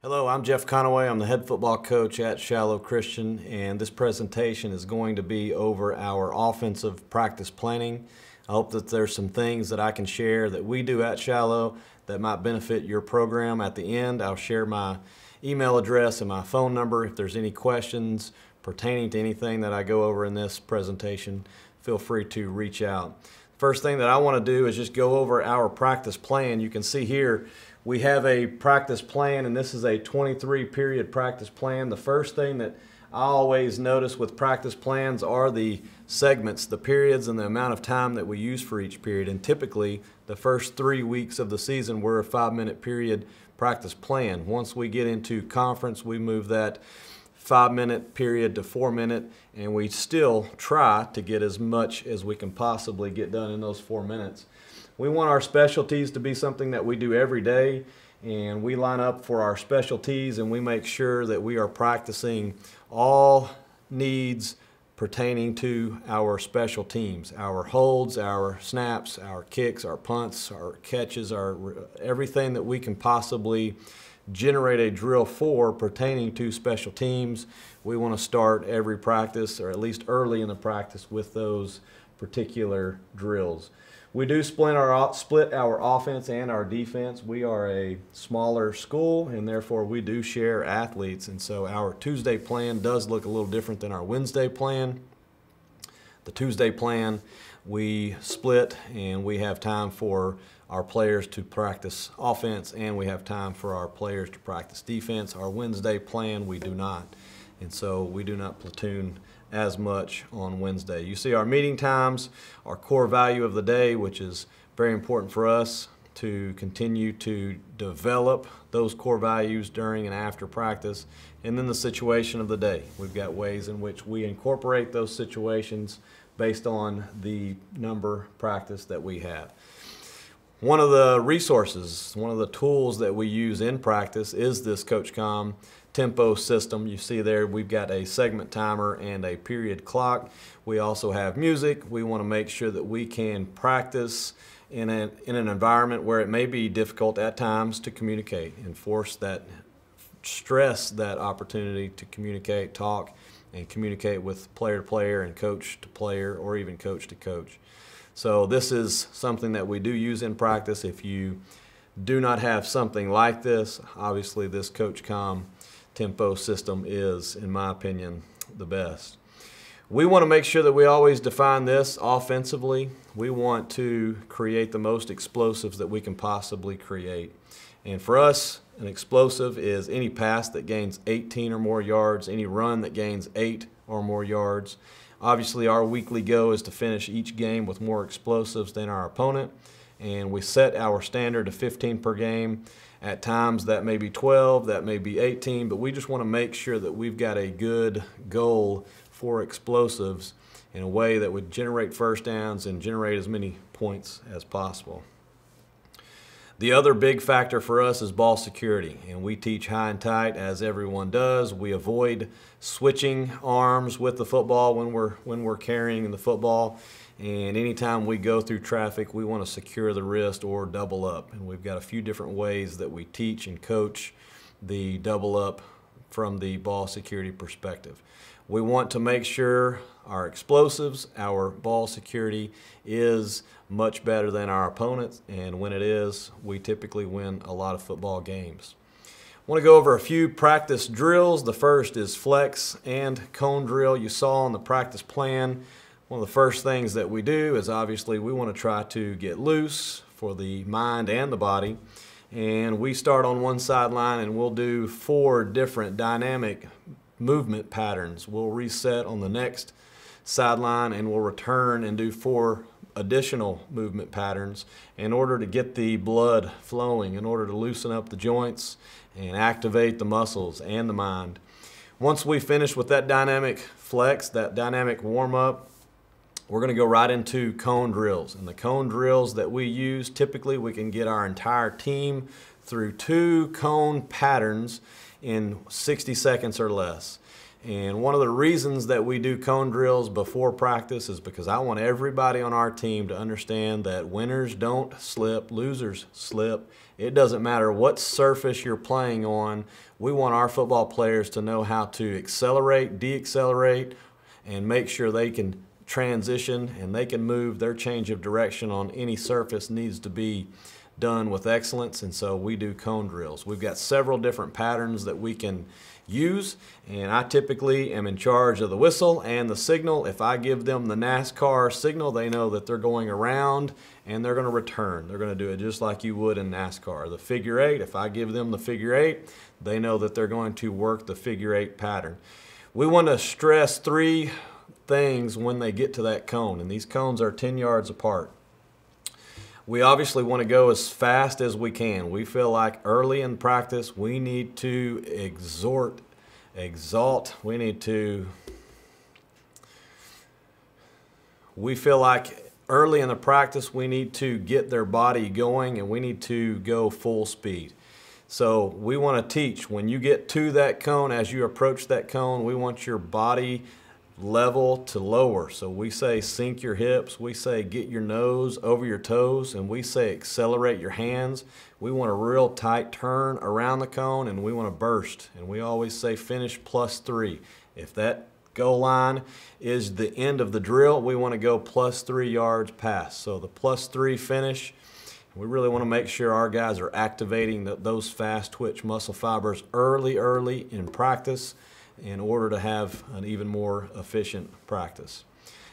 Hello, I'm Jeff Conaway. I'm the head football coach at Shiloh Christian, and this presentation is going to be over our offensive practice planning. I hope that there's some things that I can share that we do at Shiloh that might benefit your program. At the end, I'll share my email address and my phone number. If there's any questions pertaining to anything that I go over in this presentation, feel free to reach out. First thing that I want to do is just go over our practice plan. You can see here we have a practice plan, and this is a 23 period practice plan. The first thing that I always notice with practice plans are the segments, the periods, and the amount of time that we use for each period. And typically, the first three weeks of the season, we're a five minute period practice plan. Once we get into conference, we move that five minute period to four minute, and we still try to get as much as we can possibly get done in those four minutes. We want our specialties to be something that we do every day, and we line up for our specialties and we make sure that we are practicing all needs pertaining to our special teams, our holds, our snaps, our kicks, our punts, our catches, our everything that we can possibly generate a drill for pertaining to special teams. We want to start every practice, or at least early in the practice, with those particular drills. We do split our split our offense and our defense. We are a smaller school, and therefore we do share athletes. And so our Tuesday plan does look a little different than our Wednesday plan. The Tuesday plan, we split, and we have time for our players to practice offense, and we have time for our players to practice defense. Our Wednesday plan, we do not. And so we do not platoon as much on Wednesday. You see our meeting times, our core value of the day, which is very important for us to continue to develop those core values during and after practice, and then the situation of the day. We've got ways in which we incorporate those situations based on the number practice that we have. One of the resources, one of the tools that we use in practice is this CoachComm tempo system. You see there we've got a segment timer and a period clock. We also have music. We want to make sure that we can practice in, a, in an environment where it may be difficult at times to communicate and force that, stress that opportunity to communicate, talk, and communicate with player to player and coach to player or even coach to coach. So this is something that we do use in practice. If you do not have something like this, obviously this CoachComm tempo system is, in my opinion, the best. We want to make sure that we always define this offensively. We want to create the most explosives that we can possibly create. And for us, an explosive is any pass that gains 18 or more yards, any run that gains 8 or more yards. Obviously, our weekly goal is to finish each game with more explosives than our opponent. And we set our standard to 15 per game. At times that may be 12, that may be 18, but we just want to make sure that we've got a good goal for explosives in a way that would generate first downs and generate as many points as possible. The other big factor for us is ball security, and we teach high and tight as everyone does. We avoid switching arms with the football when we're when we're carrying the football. And anytime we go through traffic, we want to secure the wrist or double up. And we've got a few different ways that we teach and coach the double up from the ball security perspective. We want to make sure our explosives, our ball security is much better than our opponents. And when it is, we typically win a lot of football games. I want to go over a few practice drills. The first is flex and cone drill. You saw on the practice plan one of the first things that we do is obviously we want to try to get loose for the mind and the body. And we start on one sideline and we'll do four different dynamic movement patterns. We'll reset on the next sideline and we'll return and do four additional movement patterns in order to get the blood flowing, in order to loosen up the joints and activate the muscles and the mind. Once we finish with that dynamic flex, that dynamic warm up, we're going to go right into cone drills. And the cone drills that we use, typically we can get our entire team through two cone patterns in 60 seconds or less. And one of the reasons that we do cone drills before practice is because I want everybody on our team to understand that winners don't slip, losers slip. It doesn't matter what surface you're playing on. We want our football players to know how to accelerate, deaccelerate, and make sure they can transition and they can move their change of direction on any surface needs to be done with excellence and so we do cone drills. We've got several different patterns that we can use and I typically am in charge of the whistle and the signal. If I give them the NASCAR signal they know that they're going around and they're going to return. They're going to do it just like you would in NASCAR. The figure eight, if I give them the figure eight, they know that they're going to work the figure eight pattern. We want to stress three things when they get to that cone and these cones are 10 yards apart. We obviously want to go as fast as we can. We feel like early in practice we need to exhort, exalt, we need to, we feel like early in the practice we need to get their body going and we need to go full speed. So we want to teach when you get to that cone, as you approach that cone, we want your body level to lower. So we say sink your hips, we say get your nose over your toes, and we say accelerate your hands. We want a real tight turn around the cone and we want to burst. And we always say finish plus three. If that goal line is the end of the drill, we want to go plus three yards past. So the plus three finish, we really want to make sure our guys are activating the, those fast twitch muscle fibers early, early in practice in order to have an even more efficient practice.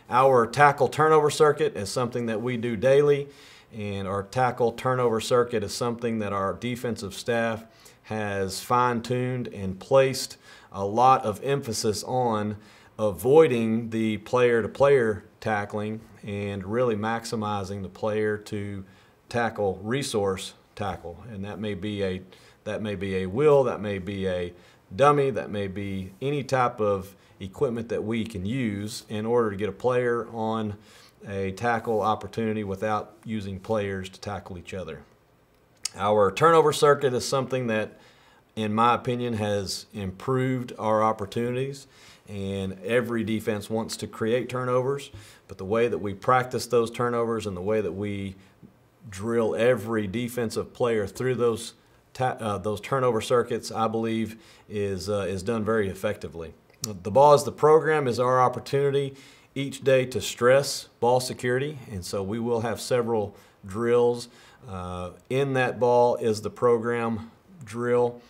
Our tackle turnover circuit is something that we do daily, and our tackle turnover circuit is something that our defensive staff has fine-tuned and placed a lot of emphasis on avoiding the player-to-player -player tackling and really maximizing the player to tackle resource tackle and that may be a that may be a wheel that may be a dummy, that may be any type of equipment that we can use in order to get a player on a tackle opportunity without using players to tackle each other. Our turnover circuit is something that, in my opinion, has improved our opportunities and every defense wants to create turnovers, but the way that we practice those turnovers and the way that we drill every defensive player through those uh, those turnover circuits, I believe, is, uh, is done very effectively. The ball is the program is our opportunity each day to stress ball security, and so we will have several drills. Uh, in that ball is the program drill.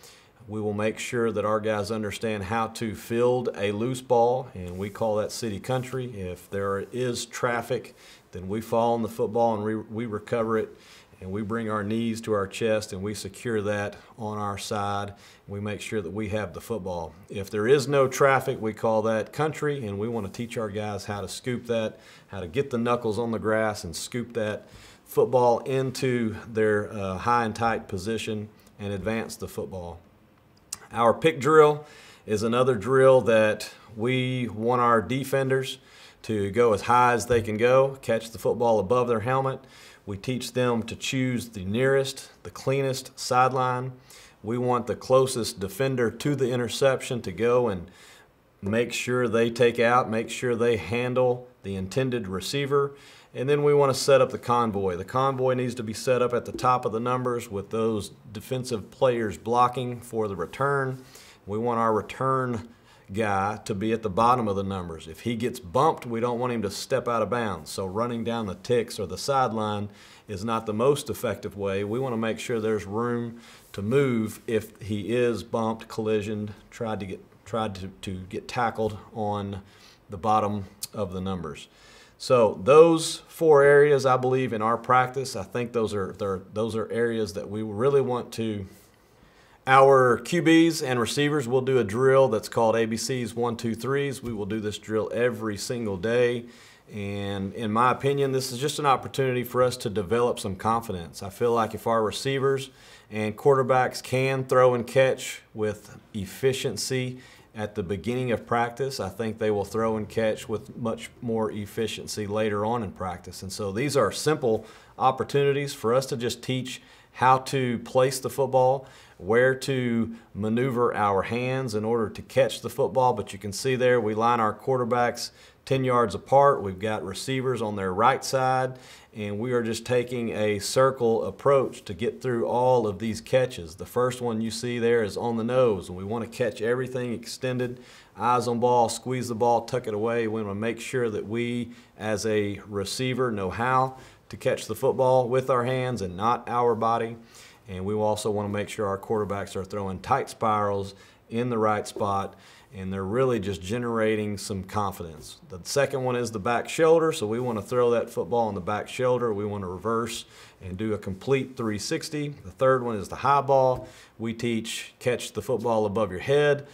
We will make sure that our guys understand how to field a loose ball, and we call that city country. If there is traffic, then we fall on the football and we, we recover it and we bring our knees to our chest and we secure that on our side. We make sure that we have the football. If there is no traffic, we call that country, and we want to teach our guys how to scoop that, how to get the knuckles on the grass and scoop that football into their uh, high and tight position and advance the football. Our pick drill is another drill that we want our defenders to go as high as they can go, catch the football above their helmet. We teach them to choose the nearest, the cleanest sideline. We want the closest defender to the interception to go and make sure they take out, make sure they handle the intended receiver. And then we want to set up the convoy. The convoy needs to be set up at the top of the numbers with those defensive players blocking for the return. We want our return guy to be at the bottom of the numbers. If he gets bumped, we don't want him to step out of bounds. So running down the ticks or the sideline is not the most effective way. We want to make sure there's room to move if he is bumped, collisioned, tried to get tried to, to get tackled on the bottom of the numbers. So those four areas, I believe, in our practice, I think those are those are areas that we really want to our QBs and receivers will do a drill that's called ABCs one, two, threes. We will do this drill every single day. And in my opinion, this is just an opportunity for us to develop some confidence. I feel like if our receivers and quarterbacks can throw and catch with efficiency at the beginning of practice, I think they will throw and catch with much more efficiency later on in practice. And so these are simple opportunities for us to just teach how to place the football, where to maneuver our hands in order to catch the football. But you can see there we line our quarterbacks 10 yards apart. We've got receivers on their right side, and we are just taking a circle approach to get through all of these catches. The first one you see there is on the nose, and we want to catch everything extended, eyes on ball, squeeze the ball, tuck it away. We want to make sure that we, as a receiver, know how to catch the football with our hands and not our body. And we also want to make sure our quarterbacks are throwing tight spirals in the right spot and they're really just generating some confidence. The second one is the back shoulder, so we want to throw that football on the back shoulder. We want to reverse and do a complete 360. The third one is the high ball. We teach catch the football above your head,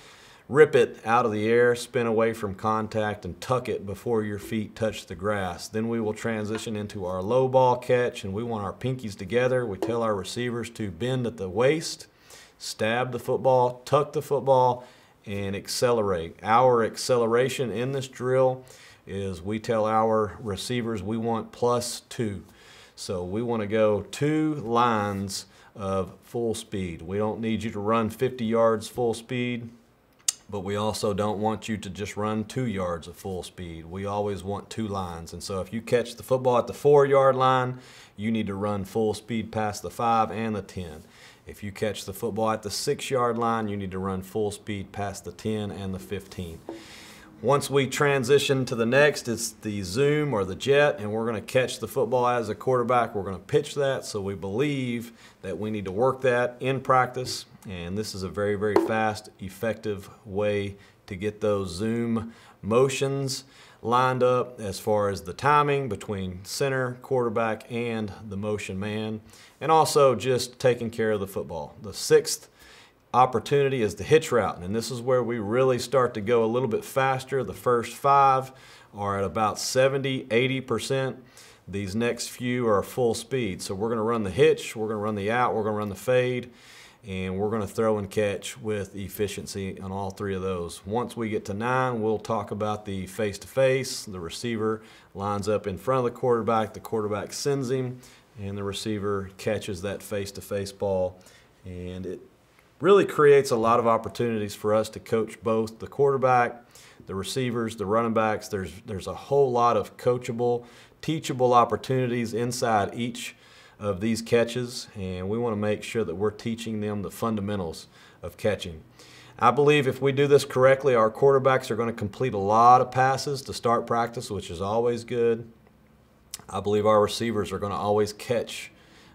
rip it out of the air, spin away from contact, and tuck it before your feet touch the grass. Then we will transition into our low ball catch, and we want our pinkies together. We tell our receivers to bend at the waist, stab the football, tuck the football, and accelerate. Our acceleration in this drill is we tell our receivers we want plus two. So we want to go two lines of full speed. We don't need you to run 50 yards full speed, but we also don't want you to just run two yards at full speed. We always want two lines. And so if you catch the football at the four yard line, you need to run full speed past the five and the 10. If you catch the football at the six yard line, you need to run full speed past the 10 and the 15. Once we transition to the next, it's the zoom or the jet, and we're going to catch the football as a quarterback. We're going to pitch that, so we believe that we need to work that in practice. And this is a very, very fast, effective way to get those zoom motions lined up as far as the timing between center, quarterback, and the motion man, and also just taking care of the football. The sixth opportunity is the hitch route, and this is where we really start to go a little bit faster. The first five are at about 70, 80%. These next few are full speed. So we're going to run the hitch, we're going to run the out, we're going to run the fade, and we're going to throw and catch with efficiency on all three of those. Once we get to nine, we'll talk about the face-to-face. -face. The receiver lines up in front of the quarterback, the quarterback sends him, and the receiver catches that face-to-face -face ball. And it really creates a lot of opportunities for us to coach both the quarterback, the receivers, the running backs. There's, there's a whole lot of coachable, teachable opportunities inside each of these catches, and we want to make sure that we're teaching them the fundamentals of catching. I believe if we do this correctly, our quarterbacks are going to complete a lot of passes to start practice, which is always good. I believe our receivers are going to always catch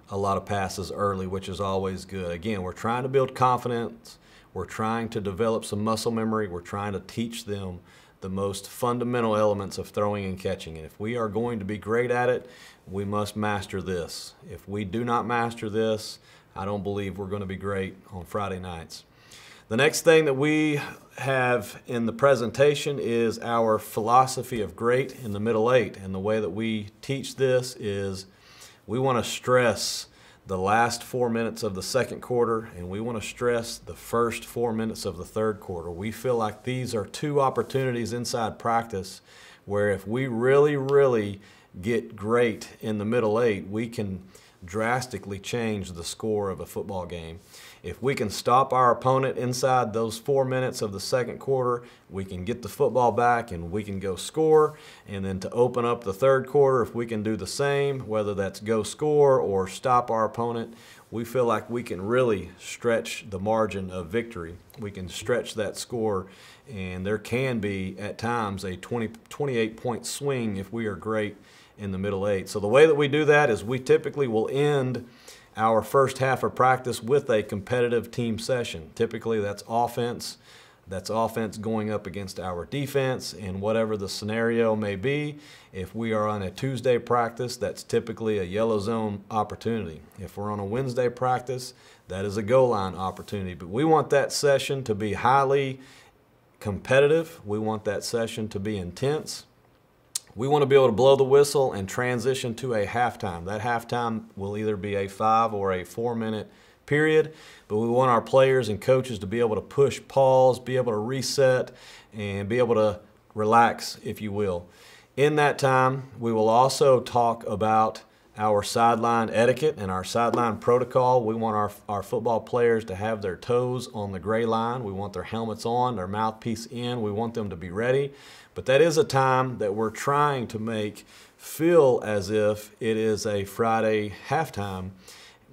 a lot of passes early, which is always good. Again, we're trying to build confidence. We're trying to develop some muscle memory. We're trying to teach them the most fundamental elements of throwing and catching. And if we are going to be great at it, we must master this. If we do not master this, I don't believe we're going to be great on Friday nights. The next thing that we have in the presentation is our philosophy of great in the middle eight. And the way that we teach this is we want to stress the last four minutes of the second quarter, and we want to stress the first four minutes of the third quarter. We feel like these are two opportunities inside practice where if we really, really get great in the middle eight, we can drastically change the score of a football game. If we can stop our opponent inside those four minutes of the second quarter, we can get the football back and we can go score. And then to open up the third quarter, if we can do the same, whether that's go score or stop our opponent, we feel like we can really stretch the margin of victory. We can stretch that score, and there can be at times a 20, 28 point swing if we are great in the middle eight. So the way that we do that is we typically will end our first half of practice with a competitive team session. Typically that's offense. That's offense going up against our defense and whatever the scenario may be. If we are on a Tuesday practice, that's typically a yellow zone opportunity. If we're on a Wednesday practice, that is a goal line opportunity. But we want that session to be highly competitive. We want that session to be intense. We want to be able to blow the whistle and transition to a halftime. That halftime will either be a five or a four minute period, but we want our players and coaches to be able to push pause, be able to reset, and be able to relax, if you will. In that time, we will also talk about our sideline etiquette and our sideline protocol. We want our, our football players to have their toes on the gray line. We want their helmets on, their mouthpiece in. We want them to be ready. But that is a time that we're trying to make feel as if it is a Friday halftime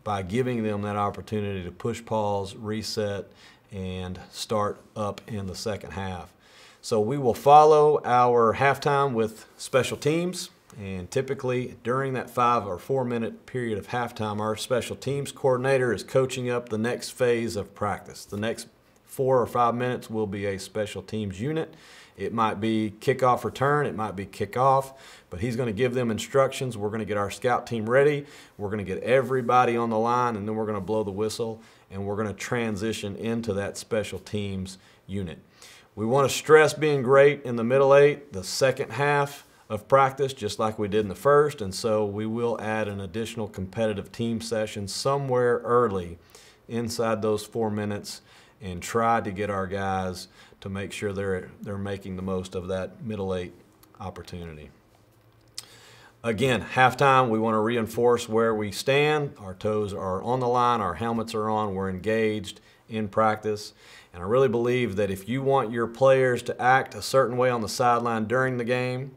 by giving them that opportunity to push pause, reset, and start up in the second half. So we will follow our halftime with special teams. And typically during that five or four minute period of halftime, our special teams coordinator is coaching up the next phase of practice. The next four or five minutes will be a special teams unit. It might be kickoff return, it might be kickoff, but he's going to give them instructions. We're going to get our scout team ready. We're going to get everybody on the line, and then we're going to blow the whistle, and we're going to transition into that special teams unit. We want to stress being great in the middle eight, the second half of practice, just like we did in the first, and so we will add an additional competitive team session somewhere early inside those four minutes and try to get our guys to make sure they're, they're making the most of that middle eight opportunity. Again, halftime, we want to reinforce where we stand. Our toes are on the line, our helmets are on, we're engaged in practice. And I really believe that if you want your players to act a certain way on the sideline during the game,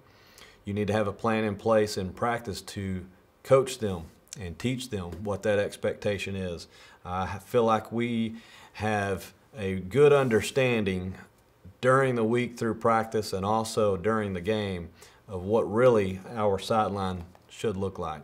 you need to have a plan in place in practice to coach them and teach them what that expectation is. I feel like we have a good understanding during the week through practice and also during the game of what really our sideline should look like.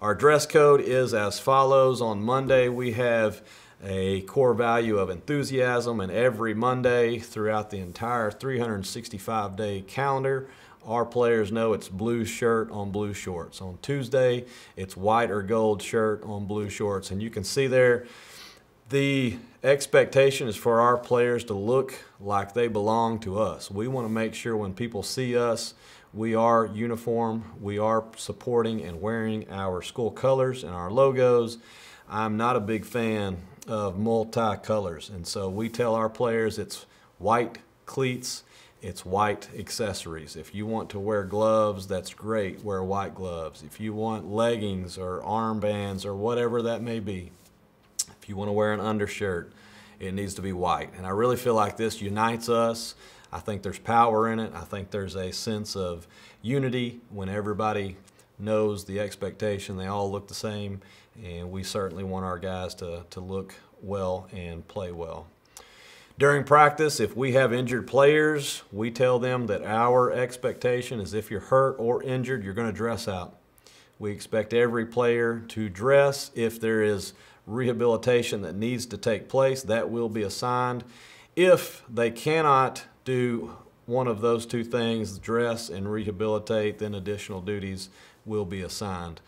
Our dress code is as follows. On Monday, we have a core value of enthusiasm, and every Monday throughout the entire 365 day calendar, our players know it's blue shirt on blue shorts. On Tuesday, it's white or gold shirt on blue shorts. And you can see there the expectation is for our players to look like they belong to us. We want to make sure when people see us, we are uniform, we are supporting and wearing our school colors and our logos. I'm not a big fan of multi-colors, and so we tell our players it's white cleats, it's white accessories. If you want to wear gloves, that's great, wear white gloves. If you want leggings or armbands or whatever that may be, you want to wear an undershirt, it needs to be white. And I really feel like this unites us. I think there's power in it. I think there's a sense of unity when everybody knows the expectation. They all look the same, and we certainly want our guys to, to look well and play well. During practice, if we have injured players, we tell them that our expectation is if you're hurt or injured, you're going to dress out. We expect every player to dress. If there is rehabilitation that needs to take place, that will be assigned. If they cannot do one of those two things, dress and rehabilitate, then additional duties will be assigned.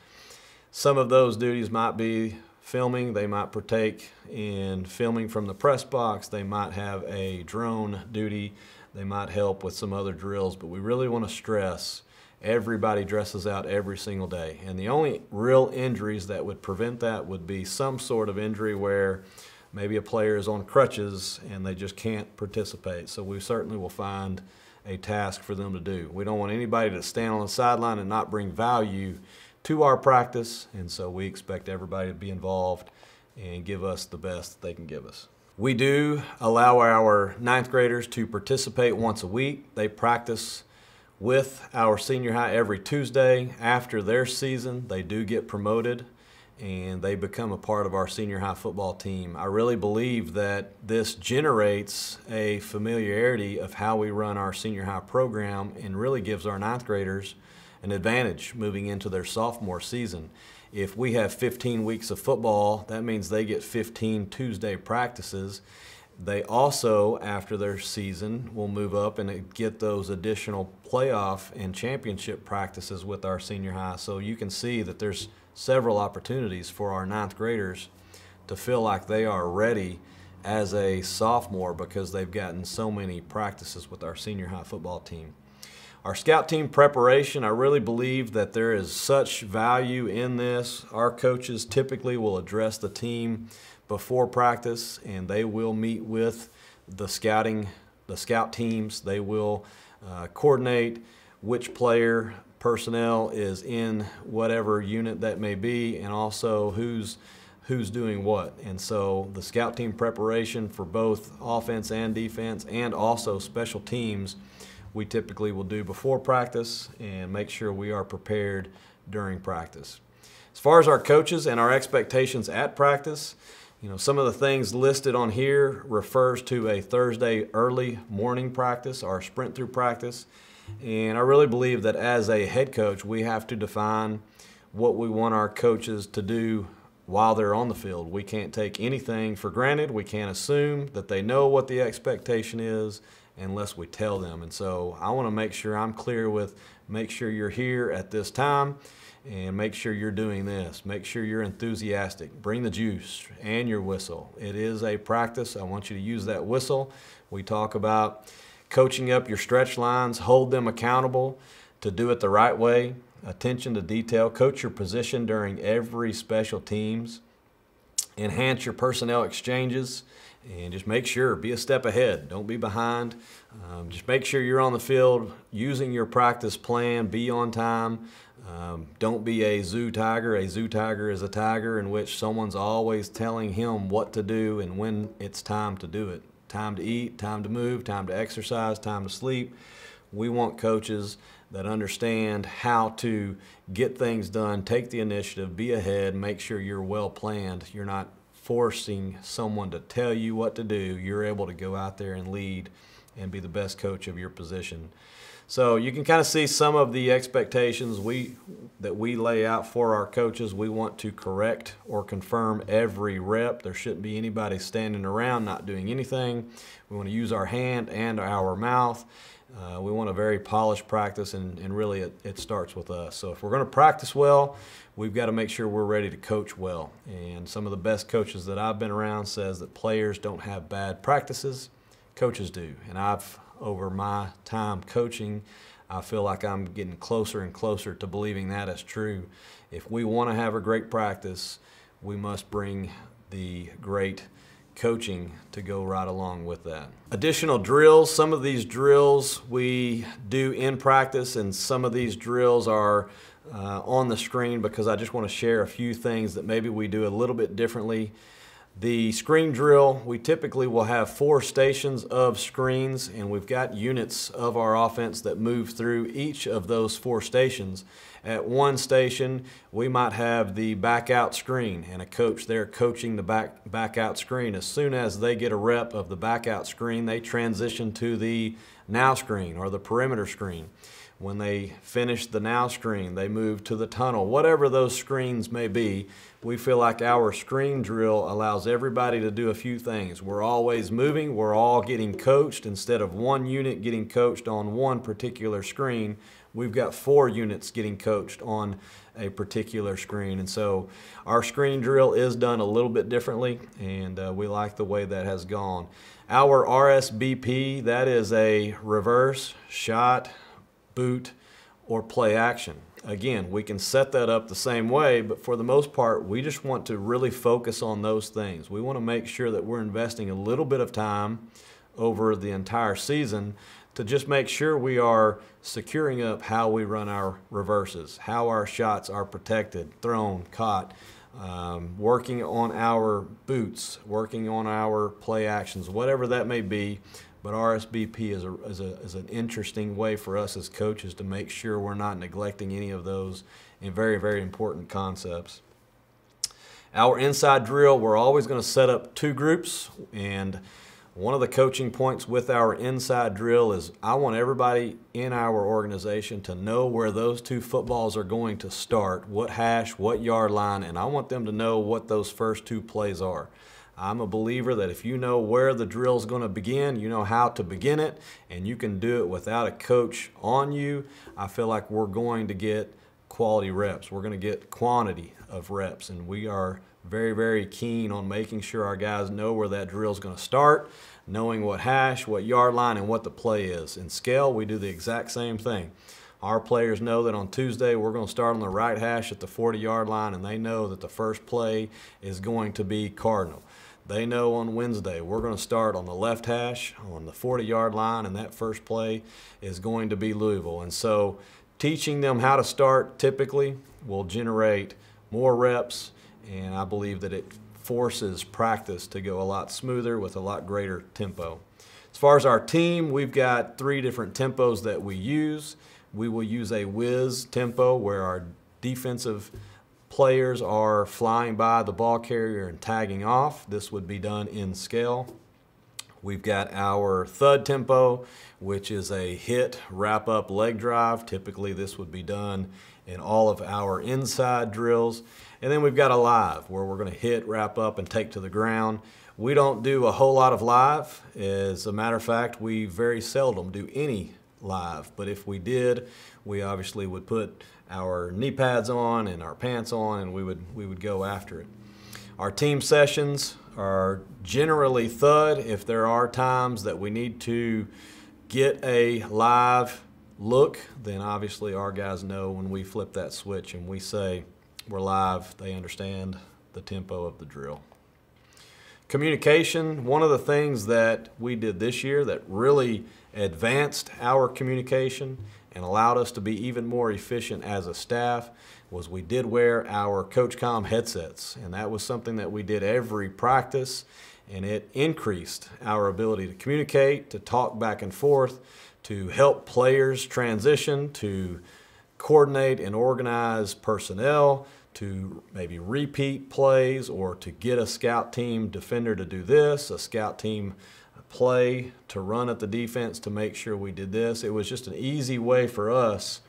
Some of those duties might be filming. They might partake in filming from the press box. They might have a drone duty. They might help with some other drills, but we really want to stress everybody dresses out every single day. And the only real injuries that would prevent that would be some sort of injury where maybe a player is on crutches and they just can't participate. So we certainly will find a task for them to do. We don't want anybody to stand on the sideline and not bring value to our practice, and so we expect everybody to be involved and give us the best they can give us. We do allow our ninth graders to participate once a week. They practice with our senior high every Tuesday. After their season, they do get promoted and they become a part of our senior high football team. I really believe that this generates a familiarity of how we run our senior high program and really gives our ninth graders an advantage moving into their sophomore season. If we have 15 weeks of football, that means they get 15 Tuesday practices. They also, after their season, will move up and get those additional playoff and championship practices with our senior high. So you can see that there's several opportunities for our ninth graders to feel like they are ready as a sophomore because they've gotten so many practices with our senior high football team. Our scout team preparation, I really believe that there is such value in this. Our coaches typically will address the team before practice and they will meet with the scouting, the scout teams. They will uh, coordinate which player personnel is in whatever unit that may be, and also who's who's doing what. And so the scout team preparation for both offense and defense, and also special teams, we typically will do before practice and make sure we are prepared during practice. As far as our coaches and our expectations at practice, you know, some of the things listed on here refers to a Thursday early morning practice, our sprint through practice. And I really believe that as a head coach, we have to define what we want our coaches to do while they're on the field. We can't take anything for granted. We can't assume that they know what the expectation is unless we tell them. And so I want to make sure I'm clear with make sure you're here at this time and make sure you're doing this. Make sure you're enthusiastic. Bring the juice and your whistle. It is a practice. I want you to use that whistle. We talk about coaching up your stretch lines, hold them accountable to do it the right way, attention to detail, coach your position during every special teams, enhance your personnel exchanges, and just make sure, be a step ahead. Don't be behind. Um, just make sure you're on the field using your practice plan, be on time. Um, don't be a zoo tiger. A zoo tiger is a tiger in which someone's always telling him what to do and when it's time to do it. Time to eat, time to move, time to exercise, time to sleep. We want coaches that understand how to get things done, take the initiative, be ahead, make sure you're well planned. You're not forcing someone to tell you what to do. You're able to go out there and lead and be the best coach of your position. So you can kind of see some of the expectations we that we lay out for our coaches. We want to correct or confirm every rep. There shouldn't be anybody standing around not doing anything. We want to use our hand and our mouth. Uh, we want a very polished practice, and, and really it, it starts with us. So if we're going to practice well, we've got to make sure we're ready to coach well. And some of the best coaches that I've been around says that players don't have bad practices, coaches do. And I've over my time coaching, I feel like I'm getting closer and closer to believing that is true. If we want to have a great practice, we must bring the great coaching to go right along with that. Additional drills, some of these drills we do in practice and some of these drills are uh, on the screen because I just want to share a few things that maybe we do a little bit differently the screen drill, we typically will have four stations of screens and we've got units of our offense that move through each of those four stations. At one station, we might have the back out screen and a coach there coaching the back, back out screen. As soon as they get a rep of the back out screen, they transition to the now screen or the perimeter screen. When they finish the now screen, they move to the tunnel. Whatever those screens may be, we feel like our screen drill allows everybody to do a few things. We're always moving, we're all getting coached. Instead of one unit getting coached on one particular screen, we've got four units getting coached on a particular screen. And so our screen drill is done a little bit differently, and uh, we like the way that has gone. Our RSBP, that is a reverse, shot, boot, or play action. Again, we can set that up the same way, but for the most part, we just want to really focus on those things. We want to make sure that we're investing a little bit of time over the entire season to just make sure we are securing up how we run our reverses, how our shots are protected, thrown, caught, um, working on our boots, working on our play actions, whatever that may be. But RSBP is, a, is, a, is an interesting way for us as coaches to make sure we're not neglecting any of those and very, very important concepts. Our inside drill, we're always going to set up two groups and one of the coaching points with our inside drill is I want everybody in our organization to know where those two footballs are going to start, what hash, what yard line, and I want them to know what those first two plays are. I'm a believer that if you know where the drill is going to begin, you know how to begin it, and you can do it without a coach on you, I feel like we're going to get quality reps. We're going to get quantity of reps, and we are very, very keen on making sure our guys know where that drill is going to start, knowing what hash, what yard line, and what the play is. In scale, we do the exact same thing. Our players know that on Tuesday we're going to start on the right hash at the 40 yard line, and they know that the first play is going to be Cardinal. They know on Wednesday we're going to start on the left hash on the 40 yard line, and that first play is going to be Louisville. And so teaching them how to start typically will generate more reps, and I believe that it forces practice to go a lot smoother with a lot greater tempo. As far as our team, we've got three different tempos that we use. We will use a whiz tempo where our defensive players are flying by the ball carrier and tagging off. This would be done in scale. We've got our thud tempo, which is a hit, wrap up, leg drive. Typically, this would be done in all of our inside drills. And then we've got a live, where we're going to hit, wrap up, and take to the ground. We don't do a whole lot of live. As a matter of fact, we very seldom do any live. But if we did, we obviously would put our knee pads on and our pants on, and we would we would go after it. Our team sessions are generally thud. If there are times that we need to get a live look, then obviously our guys know when we flip that switch and we say we're live, they understand the tempo of the drill. Communication, one of the things that we did this year that really advanced our communication and allowed us to be even more efficient as a staff was we did wear our CoachComm headsets. And that was something that we did every practice and it increased our ability to communicate, to talk back and forth, to help players transition, to coordinate and organize personnel, to maybe repeat plays or to get a scout team defender to do this, a scout team play to run at the defense to make sure we did this. It was just an easy way for us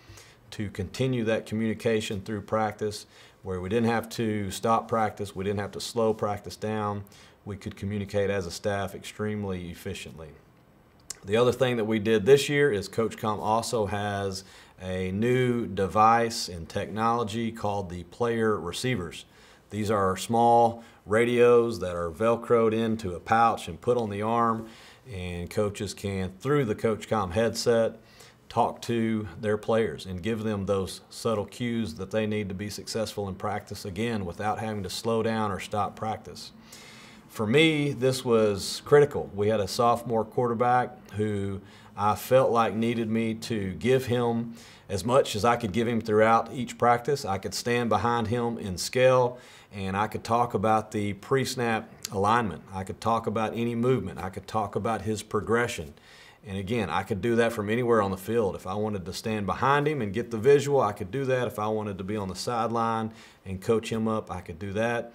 to continue that communication through practice where we didn't have to stop practice, we didn't have to slow practice down. We could communicate as a staff extremely efficiently. The other thing that we did this year is CoachComm also has a new device in technology called the player receivers. These are small radios that are velcroed into a pouch and put on the arm and coaches can, through the CoachComm headset, talk to their players and give them those subtle cues that they need to be successful in practice again without having to slow down or stop practice. For me, this was critical. We had a sophomore quarterback who I felt like needed me to give him as much as I could give him throughout each practice. I could stand behind him in scale and I could talk about the pre-snap alignment. I could talk about any movement. I could talk about his progression. And again, I could do that from anywhere on the field. If I wanted to stand behind him and get the visual, I could do that. If I wanted to be on the sideline and coach him up, I could do that.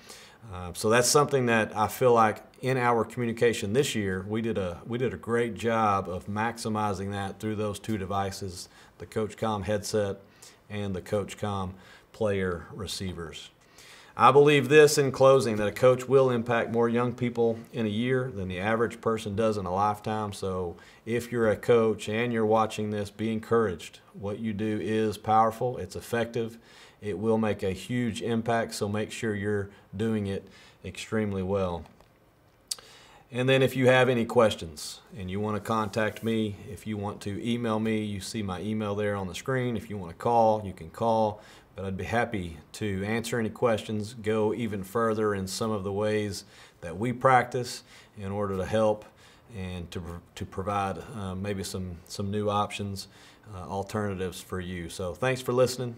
Uh, so that's something that I feel like in our communication this year, we did a we did a great job of maximizing that through those two devices, the CoachComm headset and the CoachComm player receivers. I believe this in closing that a coach will impact more young people in a year than the average person does in a lifetime. So if you're a coach and you're watching this, be encouraged. What you do is powerful, it's effective, it will make a huge impact. So make sure you're doing it extremely well. And then if you have any questions and you want to contact me, if you want to email me, you see my email there on the screen. If you want to call, you can call but I'd be happy to answer any questions, go even further in some of the ways that we practice in order to help and to, to provide uh, maybe some, some new options, uh, alternatives for you. So thanks for listening.